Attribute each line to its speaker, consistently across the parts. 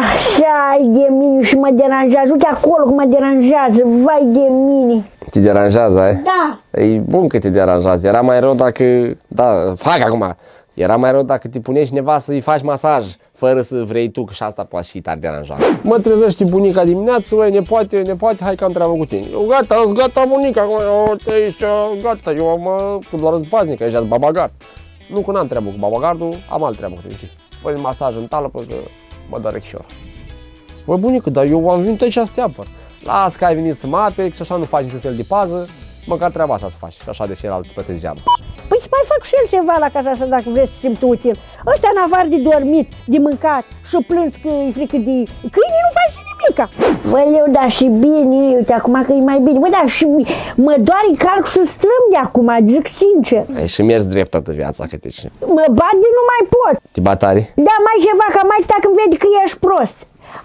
Speaker 1: Așa de mine și mă deranjează. Uite acolo cum mă deranjează. Vai de mine.
Speaker 2: Te deranjează, ai?
Speaker 1: Da.
Speaker 2: E bun că te deranjează. Era mai rău dacă... Da, fac acum. Era mai rău dacă te puneai cineva să-i faci masaj fără să vrei tu, că și asta poate și tare deranja. Mă trezește bunica dimineață, oi, ne poate, ne poate, hai că am treabă cu tine. Eu gata, sunt gata bunica, acum, eu te aici, gata, eu mă, cu doar zbaznic, aici babagar. Nu că n-am treabă cu babagardul, am alt treabă cu tine. Fă masaj în tală, pentru că mă doare chișor. Băi bunică, dar eu am venit aici să te apăr. Las că ai venit să mă aperi și așa nu faci niciun fel de pază, măcar treaba asta să faci și așa de celălalt plătesc geaba.
Speaker 1: Păi să mai fac și eu ceva la casa asta dacă vreți să simt util. Ăsta în afară de dormit, de mâncat și plâns că e frică de câini, nu faci nimica. Bă, eu da și bine, uite acum că e mai bine. Bă, da și mă doare calc și strâm de acum, zic sincer.
Speaker 2: Ai și mers drept toată viața, că te
Speaker 1: Mă bat de nu mai pot.
Speaker 2: Te bat tare?
Speaker 1: Da, mai ceva, ca mai dacă vede că ești prost.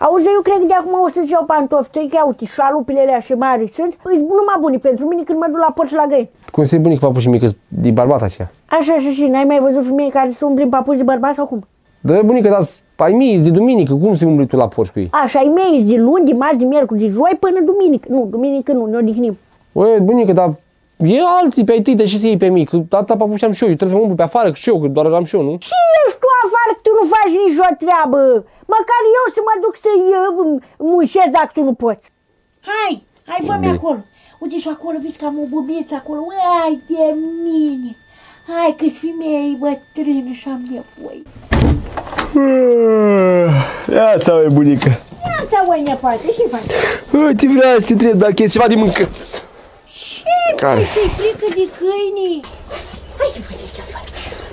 Speaker 1: Auzi, eu cred că de acum o să-ți iau pantofi, tăi, că uite, șalupile alea și mari sunt, îți numai buni pentru mine când mă duc la porci la găini.
Speaker 2: Cum să-i bunic papuși mică de bărbat așa?
Speaker 1: Așa și și, n-ai mai văzut femei care să umbli în papuși de bărbat sau cum?
Speaker 2: Da, bunică, dar ai mii de duminică, cum să umbli tu la porci cu ei?
Speaker 1: Așa, ai mei de luni, de marți, de miercuri, de joi până duminică. Nu, duminică nu, ne odihnim.
Speaker 2: Oi, bunică, dar E alții pe ai tăi, de ce să iei pe mic? Atâta papuși am și eu, eu trebuie să mă umplu pe afară, că și eu, că doar am și eu, nu?
Speaker 1: Și ești tu afară, că tu nu faci nici o treabă. Măcar eu să mă duc să uh, mușez dacă tu nu poți. Hai, hai fă acolo. Uite și acolo, vezi că am o bubiță acolo. Ai de mine. Hai că-s femeie bătrână și am nevoie.
Speaker 2: Ia-ți o bunică.
Speaker 1: Ia-ți o nepoate, ce faci?
Speaker 2: Uite, vreau să te întreb dacă e ceva de mâncă.
Speaker 1: Ce? Care? Te frică de câini. Hai să faci așa afară.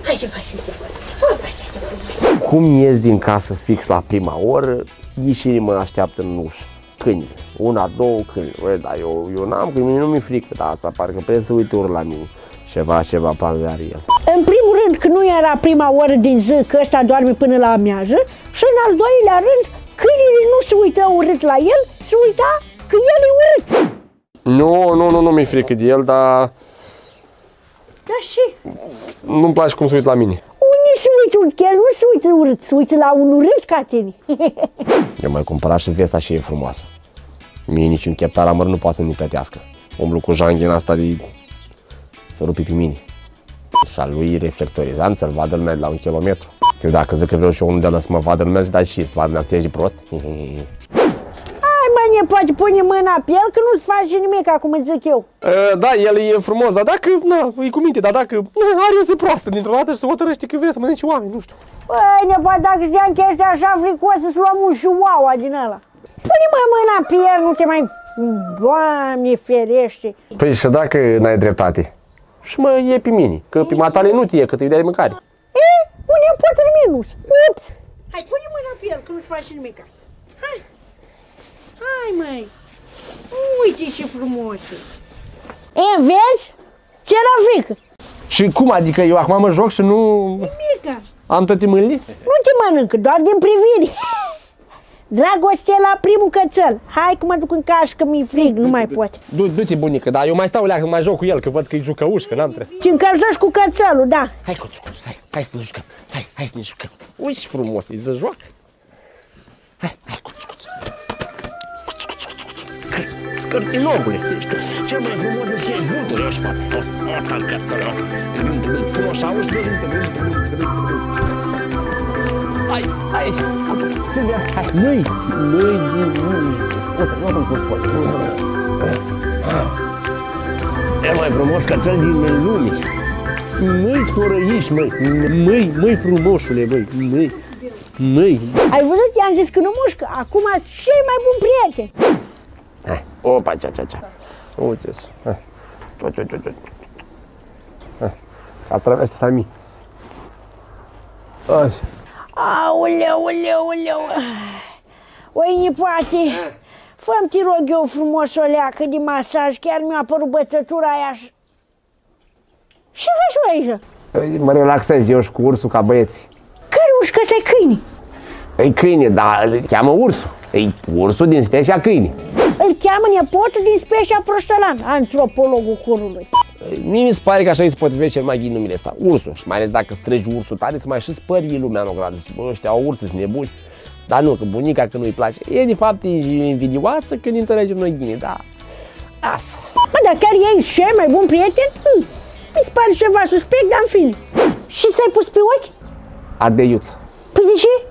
Speaker 1: Hai să faci așa afară.
Speaker 2: Cum ies din casă fix la prima oră, ghișii mă așteaptă în ușă. Câini. Una, două câini. Băi, dar eu, eu n-am, că mie nu mi-e frică, dar asta parcă trebuie să uite ur la mine. Ceva, ceva pangare el.
Speaker 1: În primul rând că nu era prima oră din zi că ăsta doarme până la amiază și în al doilea rând câinile nu se uită urât la el, se uita că el e urât.
Speaker 2: Nu, nu, nu, nu mi-e frică de el, dar...
Speaker 1: Da și?
Speaker 2: Nu-mi place cum se uită la mine.
Speaker 1: Unde se uită el? Nu se uită urât, se uită la un urât ca tine.
Speaker 2: Eu mai cumpărat și vesta și e frumoasă. Mie niciun cheptar amăr nu poate să ne plătească. Umblu cu janghin asta de... să rupi pe mine. Și al lui reflectorizant să-l vadă lumea de la un kilometru. Eu dacă zic că vreau și eu unul de la să mă vadă lumea, dar și să vadă lumea că ești prost.
Speaker 1: ne poate pune mâna pe el că nu-ți face nimic, acum îți zic eu.
Speaker 2: Uh, da, el e frumos, dar dacă, na, e cu minte, dar dacă na, are o zi proastă dintr-o dată și se hotărăște că vrea să mănânce oameni, nu știu.
Speaker 1: Păi, ne poate dacă știam că ești așa fricos să-ți luăm un șuaua din ăla. Pune mă mâna pe el, nu te mai... Doamne ferește!
Speaker 2: Păi și dacă n-ai dreptate? Și mă e pe mine, că pe matale nu te e, că te de mâncare.
Speaker 1: E, pune poate minus. Ups! Hai, pune mâna pe el, că nu-ți face nimic. Hai! Hai, măi! Uite ce frumos e! E, vezi? Ce la frică?
Speaker 2: Și cum adică eu acum mă joc și nu...
Speaker 1: Nimica!
Speaker 2: Am tăti mâinile?
Speaker 1: Nu te mănâncă, doar din privire. Dragoste la primul cățel. Hai că mă duc în casă că mi-e frig, nu mai pot.
Speaker 2: Du-te bunică, dar eu mai stau leacă, mai joc cu el, că văd că e jucăuș, că n-am tre.
Speaker 1: Și încălzești cu cățelul, da.
Speaker 2: Hai, cuțu, cuțu, hai, hai să ne jucăm. Hai, hai să ne jucăm. Uite ce frumos, e să joacă. Hai, hai, cuțu, cuțu. Cuțu, cuțu, cuțu, cuțu. Hai, scărtilogule, ești tu. Cel mai frumos de ce ești vântul, eu și față. O, o, tal cățel, o. Tăbim, tăbim, spun așa, auzi, Hai, aici, cuțu, Silvia, hai, măi, măi, măi, măi. Uite, nu am cum spune. E mai frumos cățel din lume. Măi, sporăiși, măi, măi, măi frumoșule, măi, măi, măi.
Speaker 1: Ai văzut? I-am zis că nu mușcă, acum sunt cei mai buni prieteni.
Speaker 2: Hai, opa, cea, cea, cea. Uite-s. Hai, cio, cio, cio, cio. Hai, asta este să mi. Așa.
Speaker 1: Aoleu, aoleu, aoleu. Oi, nipoate, fă-mi, te rog eu frumos o leacă de masaj, chiar mi-a apărut bătătura aia și... Ce faci mai aici?
Speaker 2: Mă relaxez eu și cu ursul ca băieții.
Speaker 1: Care urs, că ăsta câine?
Speaker 2: E câine, dar îl cheamă ursul. E ursul din specia câini.
Speaker 1: Îl cheamă nepotul din specia prostălan, antropologul curului.
Speaker 2: Mie mi se pare că așa îi se potrivește cel mai ghin numele ăsta, ursul. Și mai ales dacă străgi ursul tare, îți mai și spărie lumea în o gradă. Zici, bă, ăștia au urți, sunt nebuni. Dar nu, că bunica că nu-i place. E de fapt invidioasă când înțelegem noi ghine, da. Asta.
Speaker 1: Bă, dar chiar ei cel mai bun prieten? Hm, mi se pare ceva suspect, dar în fine. Și ți-ai pus pe ochi?
Speaker 2: Ardeiuț.
Speaker 1: Păi de ce?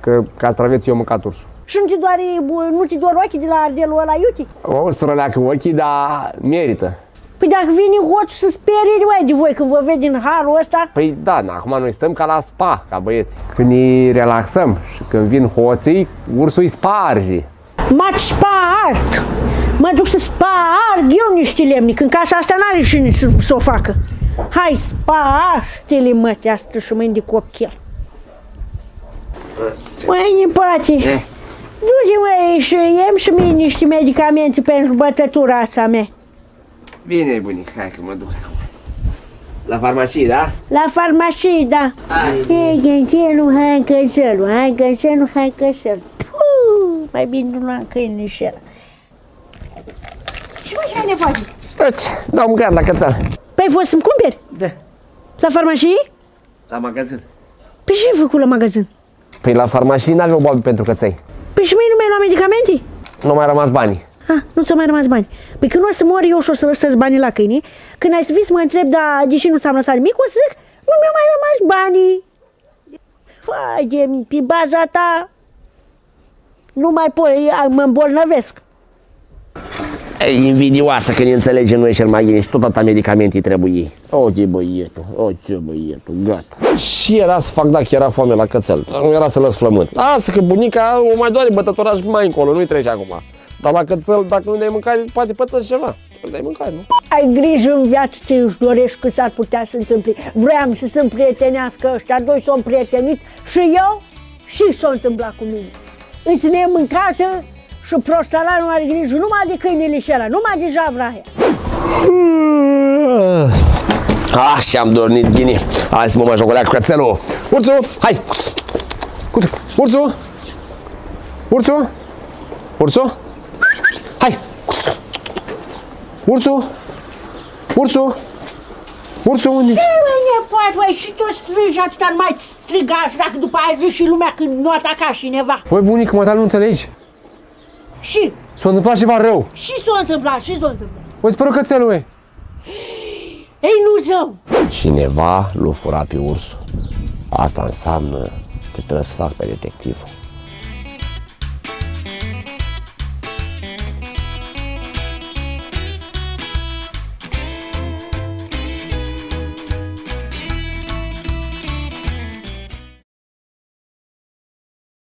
Speaker 2: Că castraveții eu mâncat ursul.
Speaker 1: Și nu ți doare, nu ți doar ochii de la ardelul ăla iuti?
Speaker 2: O să răleacă ochii, dar merită.
Speaker 1: Păi dacă vine hoțul să sperie mai de voi când vă vede în harul ăsta?
Speaker 2: Păi da, na, acum noi stăm ca la spa, ca băieți. Când ne relaxăm și când vin hoții, ursul îi sparge.
Speaker 1: M-ați spart! Mă duc să sparg eu niște lemni, când casa asta n-are cine să, să o facă. Hai, spaște-le măți asta și mâini de copchel. Măi, nepoate, du-te măi și iem și mie niște medicamente pentru bătătura asta mea.
Speaker 2: Bine, bunic, hai că mă duc acum. La farmacie, da?
Speaker 1: La farmacie, da. Hai cățelul, hai cățelul, hai cățelul, hai cățelul. Puh, mai bine nu luam câine și el. Și mă, ce nepoate?
Speaker 2: Stați, dau mâncare la cățel.
Speaker 1: Păi fost să-mi cumperi?
Speaker 2: Da.
Speaker 1: La farmacie?
Speaker 2: La magazin.
Speaker 1: Păi ce ai făcut la magazin?
Speaker 2: Păi la farmacie n-aveau bani pentru căței.
Speaker 1: Păi și mie nu mi-ai luat medicamente?
Speaker 2: Nu mai rămas bani.
Speaker 1: Ah, nu ți-au mai rămas bani. Păi când o să mor eu și o să lăsăți banii la câini, când ai să vii să mă întreb, da, deși nu ți-am lăsat nimic, o să zic, nu mi-au mai rămas banii. Vai de mine, pe baza ta, nu mai pot, mă îmbolnăvesc.
Speaker 2: E invidioasă când înțelege noi cel mai bine și tot atâta medicamente îi trebuie. O, ce băietul, o, ce băietul, gata. Și era să fac dacă era foame la cățel, dar nu era să lăs flământ. Lasă că bunica o mai doare bătătoraș mai încolo, nu-i trece acum. Dar la cățel, dacă nu dai mâncare, poate pățăți ceva. Nu dai mâncare, nu?
Speaker 1: Ai grijă în viață ce își dorești că s-ar putea să întâmple. Vreau să sunt prietenească ăștia, doi s-au prietenit și eu și s-a întâmplat cu mine. Îți nemâncată și prostala nu are grijă numai de câinele și ăla, numai de javra aia.
Speaker 2: Ah, și-am dormit ghini. Hai să mă mai jocolea cu cățelul. Urțu, hai! Uite, Urțu! Urțu! Urțu! Hai! Urțu! Urțu! Urțu, unde ești?
Speaker 1: Băi, nepoate, băi, și tu strigi atâta, nu mai strigați dacă după aia zici și lumea când nu ataca cineva.
Speaker 2: Băi, bunică, mă, dar nu înțelegi.
Speaker 1: Și,
Speaker 2: S-a întâmplat ceva rău.
Speaker 1: și s-a întâmplat, și s-a întâmplat.
Speaker 2: O dispărut cățelul, ei.
Speaker 1: Ei, nu zău!
Speaker 2: Cineva l-a furat pe ursul. Asta înseamnă că trebuie să fac pe detectivul.